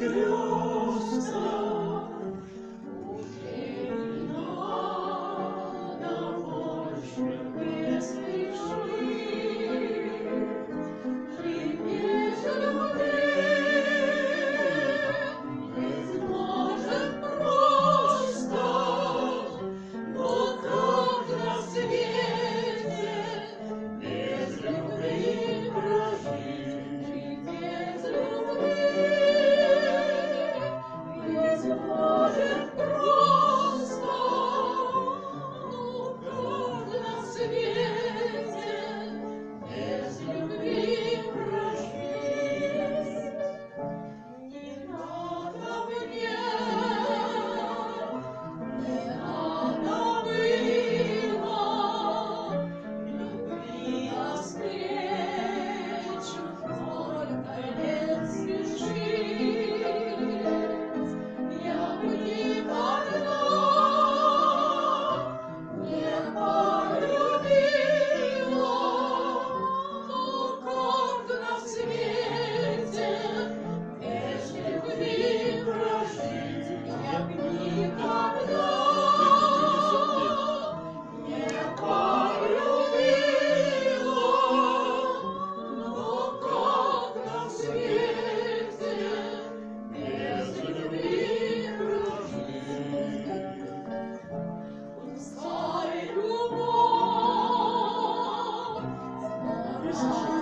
creo. Christ.